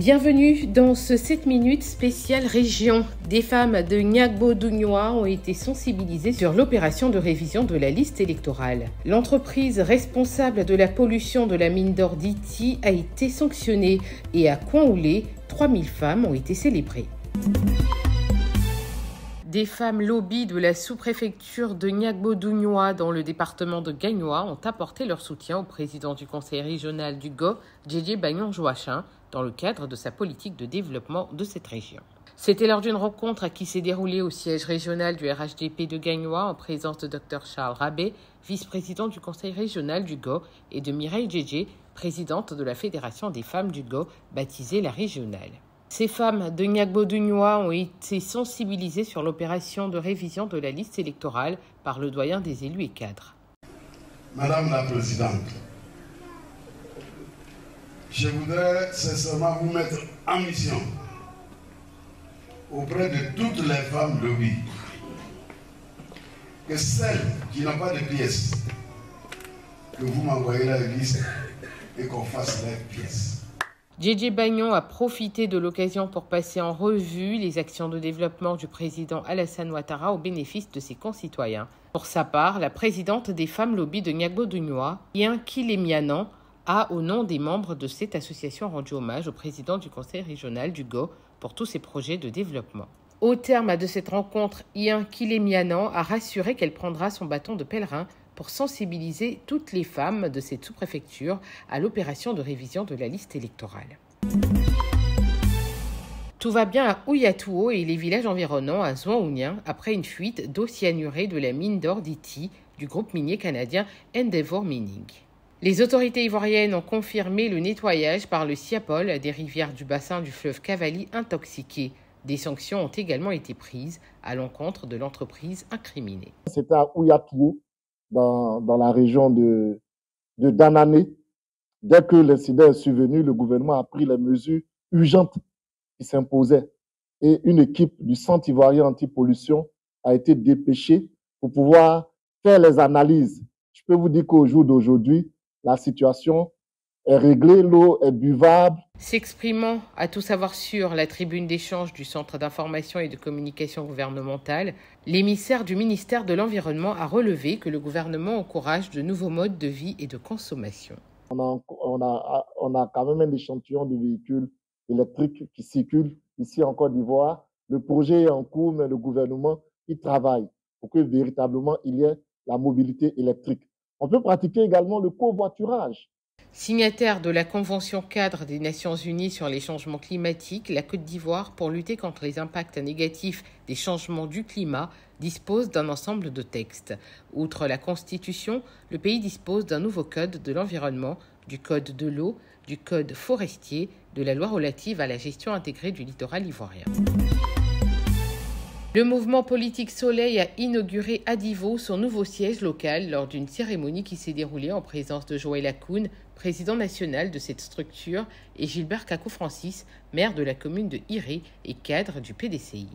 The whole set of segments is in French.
Bienvenue dans ce 7 minutes spécial région. Des femmes de Nyagbo Dunyoa ont été sensibilisées sur l'opération de révision de la liste électorale. L'entreprise responsable de la pollution de la mine d'or d'Iti a été sanctionnée et à Kouaoulé, 3000 femmes ont été célébrées. Des femmes lobby de la sous-préfecture de nyagbo dans le département de Gagnoa ont apporté leur soutien au président du conseil régional du Go, Djedje Bagnon Joachim, dans le cadre de sa politique de développement de cette région. C'était lors d'une rencontre qui s'est déroulée au siège régional du RHDP de Gagnoa en présence de Dr Charles Rabé, vice-président du conseil régional du Go, et de Mireille Djedje, présidente de la Fédération des femmes du Go, baptisée la régionale. Ces femmes de Nyagbo ont été sensibilisées sur l'opération de révision de la liste électorale par le doyen des élus et cadres. Madame la Présidente, je voudrais sincèrement vous mettre en mission auprès de toutes les femmes lobby que celles qui n'ont pas de pièces, que vous m'envoyez la liste et qu'on fasse les pièces. JJ Bagnon a profité de l'occasion pour passer en revue les actions de développement du président Alassane Ouattara au bénéfice de ses concitoyens. Pour sa part, la présidente des femmes lobby de Niago Dunyoa, Yen Kilemianan, a, au nom des membres de cette association, rendu hommage au président du conseil régional du GO pour tous ses projets de développement. Au terme de cette rencontre, Yen Kilemianan a rassuré qu'elle prendra son bâton de pèlerin pour sensibiliser toutes les femmes de cette sous-préfecture à l'opération de révision de la liste électorale. Tout va bien à Ouyatouo et les villages environnants à Zouaounien après une fuite d'eau cyanurée de la mine d'or d'Iti du groupe minier canadien Endeavour Mining. Les autorités ivoiriennes ont confirmé le nettoyage par le Siapol des rivières du bassin du fleuve Cavali intoxiquées. Des sanctions ont également été prises à l'encontre de l'entreprise incriminée. C'est à Ouyatouo dans, dans la région de, de Danané. Dès que l'incident est survenu, le gouvernement a pris les mesures urgentes qui s'imposaient et une équipe du Centre ivoirien anti-pollution a été dépêchée pour pouvoir faire les analyses. Je peux vous dire qu'au jour d'aujourd'hui, la situation est réglée, l'eau est buvable. S'exprimant à tout savoir sur la tribune d'échange du Centre d'information et de communication gouvernementale, l'émissaire du ministère de l'Environnement a relevé que le gouvernement encourage de nouveaux modes de vie et de consommation. On a, on a, on a quand même un échantillon de véhicules électriques qui circulent ici en Côte d'Ivoire. Le projet est en cours, mais le gouvernement y travaille pour que véritablement il y ait la mobilité électrique. On peut pratiquer également le covoiturage. Signataire de la Convention cadre des Nations Unies sur les changements climatiques, la Côte d'Ivoire, pour lutter contre les impacts négatifs des changements du climat, dispose d'un ensemble de textes. Outre la Constitution, le pays dispose d'un nouveau code de l'environnement, du code de l'eau, du code forestier, de la loi relative à la gestion intégrée du littoral ivoirien. Le mouvement politique Soleil a inauguré à Divo son nouveau siège local lors d'une cérémonie qui s'est déroulée en présence de Joël Akoun, président national de cette structure, et Gilbert Cacou-Francis, maire de la commune de Iré et cadre du PDCI.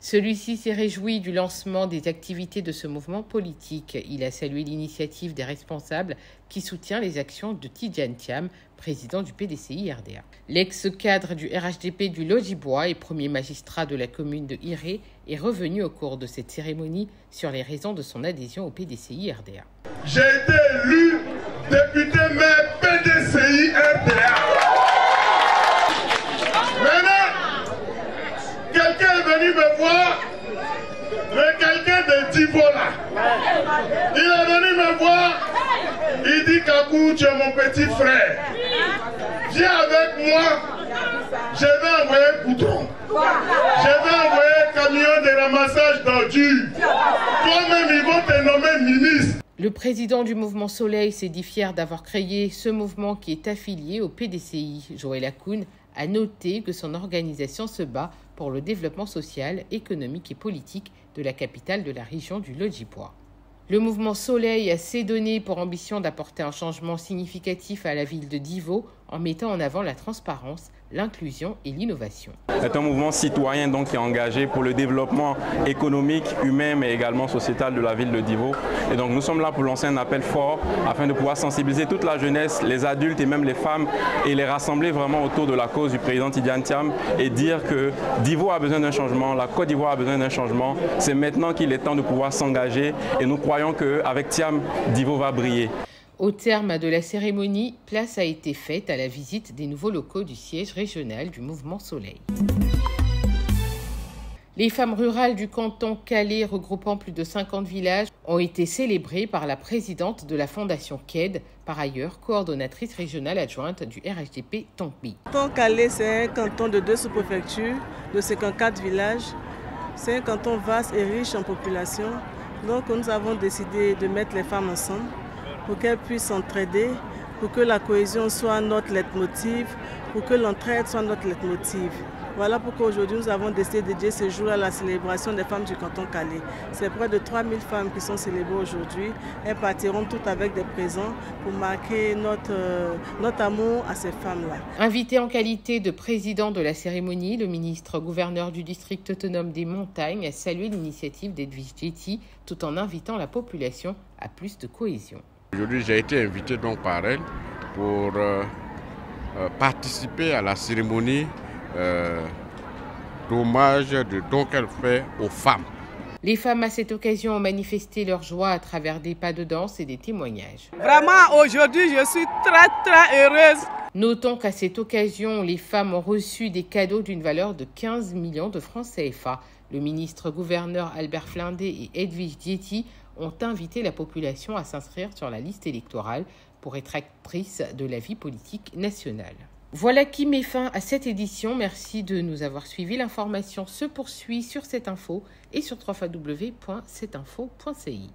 Celui-ci s'est réjoui du lancement des activités de ce mouvement politique. Il a salué l'initiative des responsables qui soutient les actions de Tidjane Thiam, président du PDCI RDA. L'ex-cadre du RHDP du Logibois et premier magistrat de la commune de Iré est revenu au cours de cette cérémonie sur les raisons de son adhésion au PDCI RDA. J'ai été élu député maire PDCI RDA. me voir, mais quelqu'un de Divo là. Il est venu me voir, il dit Kakou, tu es mon petit frère. Viens avec moi, je vais envoyer Poutron. Je vais envoyer Le président du mouvement Soleil s'est dit fier d'avoir créé ce mouvement qui est affilié au PDCI. Joël Akoun a noté que son organisation se bat pour le développement social, économique et politique de la capitale de la région du Logipois. Le mouvement Soleil a s'est donné pour ambition d'apporter un changement significatif à la ville de Divo en mettant en avant la transparence, l'inclusion et l'innovation. est un mouvement citoyen donc qui est engagé pour le développement économique, humain mais également sociétal de la ville de Divo. Et donc nous sommes là pour lancer un appel fort afin de pouvoir sensibiliser toute la jeunesse, les adultes et même les femmes et les rassembler vraiment autour de la cause du président Tidiane Thiam et dire que Divo a besoin d'un changement, la Côte d'Ivoire a besoin d'un changement. C'est maintenant qu'il est temps de pouvoir s'engager et nous croyons qu'avec Thiam, Divo va briller. Au terme de la cérémonie, place a été faite à la visite des nouveaux locaux du siège régional du mouvement Soleil. Les femmes rurales du canton Calais, regroupant plus de 50 villages, ont été célébrées par la présidente de la fondation KED, par ailleurs coordonnatrice régionale adjointe du RHDP Tampi. Canton Calais, c'est un canton de deux sous-préfectures, de 54 villages. C'est un canton vaste et riche en population. Donc nous avons décidé de mettre les femmes ensemble pour qu'elles puissent s'entraider, pour que la cohésion soit notre leitmotiv, pour que l'entraide soit notre leitmotiv. Voilà pourquoi aujourd'hui nous avons décidé de dédier ce jour à la célébration des femmes du canton Calais. C'est près de 3000 femmes qui sont célébrées aujourd'hui. Elles partiront toutes avec des présents pour marquer notre, euh, notre amour à ces femmes-là. Invité en qualité de président de la cérémonie, le ministre gouverneur du district autonome des montagnes a salué l'initiative d'Edwige Jetty tout en invitant la population à plus de cohésion. Aujourd'hui, j'ai été invité donc par elle pour euh, euh, participer à la cérémonie euh, d'hommage de don qu'elle fait aux femmes. Les femmes à cette occasion ont manifesté leur joie à travers des pas de danse et des témoignages. Vraiment, aujourd'hui, je suis très très heureuse. Notons qu'à cette occasion, les femmes ont reçu des cadeaux d'une valeur de 15 millions de francs CFA. Le ministre gouverneur Albert Flindé et Edwige Dietti ont invité la population à s'inscrire sur la liste électorale pour être actrice de la vie politique nationale. Voilà qui met fin à cette édition. Merci de nous avoir suivis. L'information se poursuit sur cette info et sur www.cetinfo.ci.